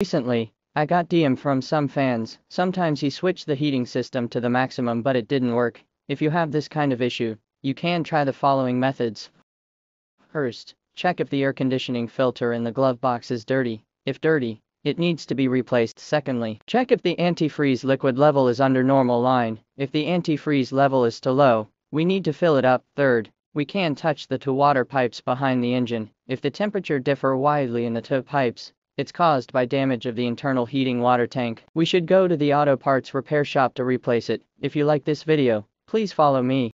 Recently, I got DM from some fans, sometimes he switched the heating system to the maximum but it didn't work. If you have this kind of issue, you can try the following methods. First, check if the air conditioning filter in the glove box is dirty. If dirty, it needs to be replaced. Secondly, check if the antifreeze liquid level is under normal line. If the antifreeze level is too low, we need to fill it up. Third, we can touch the two water pipes behind the engine. If the temperature differ widely in the two pipes, it's caused by damage of the internal heating water tank. We should go to the auto parts repair shop to replace it. If you like this video, please follow me.